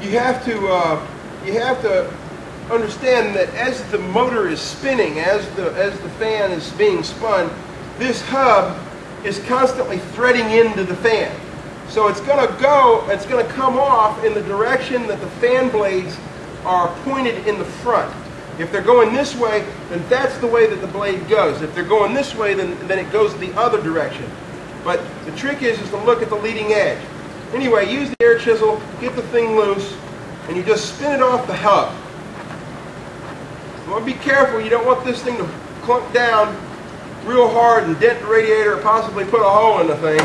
you have to uh, you have to understand that as the motor is spinning, as the as the fan is being spun, this hub is constantly threading into the fan. So it's going to go, it's going to come off in the direction that the fan blades are pointed in the front. If they're going this way, then that's the way that the blade goes. If they're going this way, then, then it goes the other direction. But the trick is, is to look at the leading edge. Anyway, use the air chisel, get the thing loose, and you just spin it off the hub. You want to be careful, you don't want this thing to clunk down real hard and dent the radiator or possibly put a hole in the thing.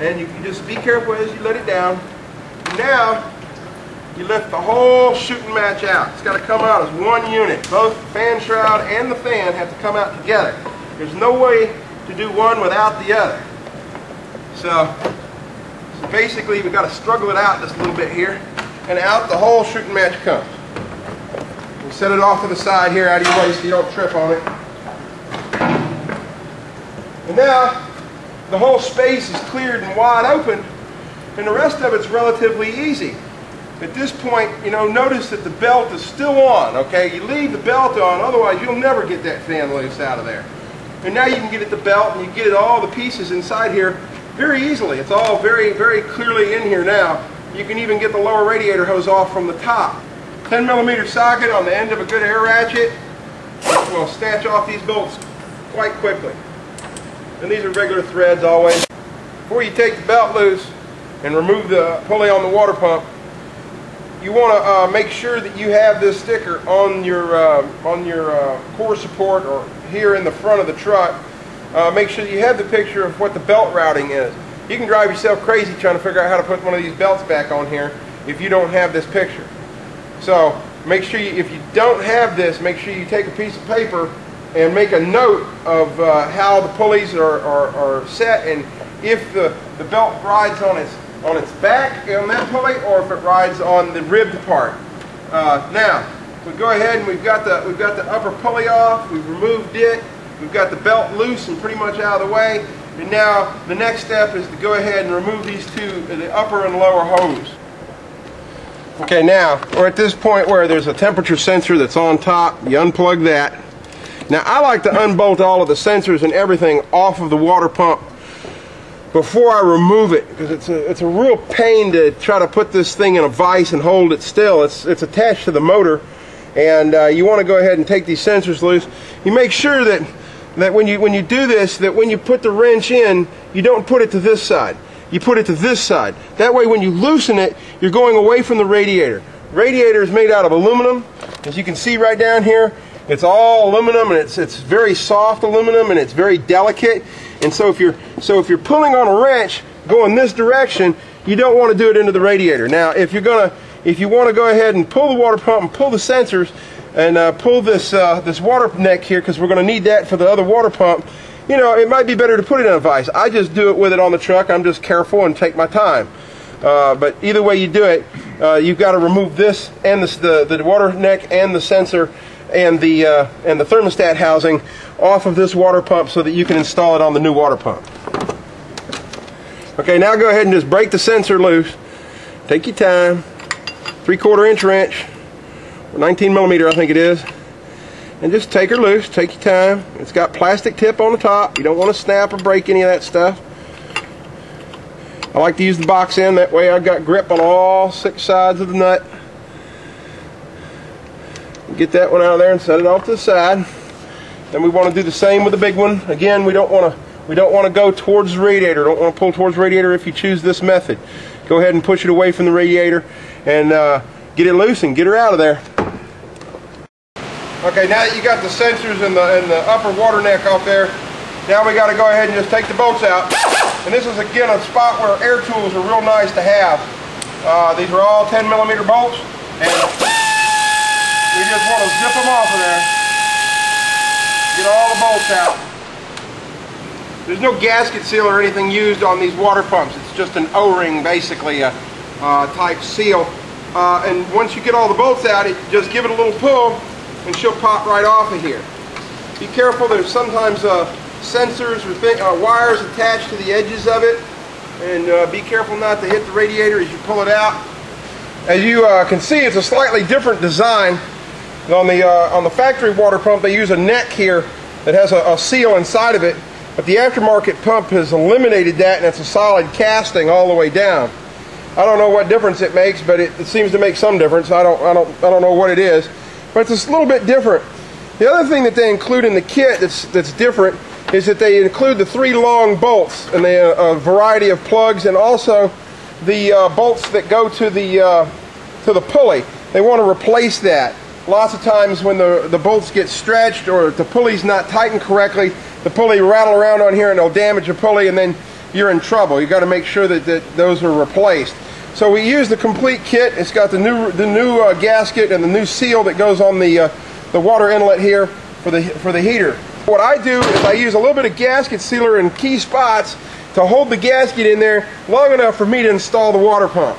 And you just be careful as you let it down. Now, you lift the whole shooting match out. It's got to come out as one unit. Both fan shroud and the fan have to come out together. There's no way to do one without the other. So basically we've got to struggle it out just a little bit here. And out the whole shooting match comes. We set it off to the side here out of your way so you don't trip on it. And now the whole space is cleared and wide open and the rest of it's relatively easy. At this point, you know, notice that the belt is still on, okay? You leave the belt on, otherwise you'll never get that fan loose out of there. And now you can get at the belt and you get at all the pieces inside here very easily. It's all very, very clearly in here now. You can even get the lower radiator hose off from the top. 10 millimeter socket on the end of a good air ratchet will snatch off these bolts quite quickly. And these are regular threads always. Before you take the belt loose and remove the pulley on the water pump, you want to uh, make sure that you have this sticker on your uh, on your uh, core support or here in the front of the truck. Uh, make sure you have the picture of what the belt routing is. You can drive yourself crazy trying to figure out how to put one of these belts back on here if you don't have this picture. So make sure you, if you don't have this, make sure you take a piece of paper and make a note of uh, how the pulleys are, are, are set and if the, the belt rides on its on its back on that pulley or if it rides on the ribbed part. Uh, now, we go ahead and we've got the we've got the upper pulley off, we've removed it, we've got the belt loose and pretty much out of the way, and now the next step is to go ahead and remove these two, the upper and lower hose. Okay, now we're at this point where there's a temperature sensor that's on top. You unplug that. Now I like to unbolt all of the sensors and everything off of the water pump before I remove it because it's a, it's a real pain to try to put this thing in a vise and hold it still. It's, it's attached to the motor and uh, you want to go ahead and take these sensors loose. You make sure that, that when, you, when you do this, that when you put the wrench in, you don't put it to this side. You put it to this side. That way when you loosen it, you're going away from the radiator. Radiator is made out of aluminum. As you can see right down here, it's all aluminum and it's, it's very soft aluminum and it's very delicate and so if you're so if you're pulling on a wrench going this direction, you don't want to do it into the radiator. Now, if you're gonna if you want to go ahead and pull the water pump and pull the sensors and uh, pull this uh, this water neck here because we're going to need that for the other water pump. You know, it might be better to put it in a vise. I just do it with it on the truck. I'm just careful and take my time. Uh, but either way you do it, uh, you've got to remove this and this, the the water neck and the sensor and the uh, and the thermostat housing off of this water pump so that you can install it on the new water pump. Okay, now go ahead and just break the sensor loose. Take your time. Three quarter inch wrench, 19 millimeter I think it is. And just take her loose, take your time. It's got plastic tip on the top. You don't want to snap or break any of that stuff. I like to use the box end, that way I've got grip on all six sides of the nut. Get that one out of there and set it off to the side. Then we want to do the same with the big one. Again, we don't want to we don't want to go towards the radiator. Don't want to pull towards the radiator if you choose this method. Go ahead and push it away from the radiator and uh, get it loose and get her out of there. Okay, now that you got the sensors and the, and the upper water neck off there, now we got to go ahead and just take the bolts out. And this is again a spot where air tools are real nice to have. Uh, these are all 10 millimeter bolts and we just want to zip them off of there. Get all the bolts out. There's no gasket seal or anything used on these water pumps. It's just an O-ring, basically, a uh, type seal. Uh, and once you get all the bolts out, it, just give it a little pull and she'll pop right off of here. Be careful, there's sometimes uh, sensors or uh, wires attached to the edges of it. And uh, be careful not to hit the radiator as you pull it out. As you uh, can see, it's a slightly different design. On the, uh, on the factory water pump, they use a neck here that has a, a seal inside of it, but the aftermarket pump has eliminated that and it's a solid casting all the way down. I don't know what difference it makes, but it, it, seems to make some difference. I don't, I, don't, I don't know what it is, but it's a little bit different. The other thing that they include in the kit that's, that's different is that they include the three long bolts and uh, variety of plugs and also the uh, bolts that go to the, uh, to the pulley. They want to replace that. Lots of times when the, the bolts get stretched or the pulley's not tightened correctly, the pulley rattle around on here and it'll damage the pulley and then you're in trouble. You've got to make sure that, that those are replaced. So we use the complete kit. It's got the new the new uh, gasket and the new seal that goes on the uh, the water inlet here for the for the heater. What I do is I use a little bit of gasket sealer in key spots to hold the gasket in there long enough for me to install the water pump.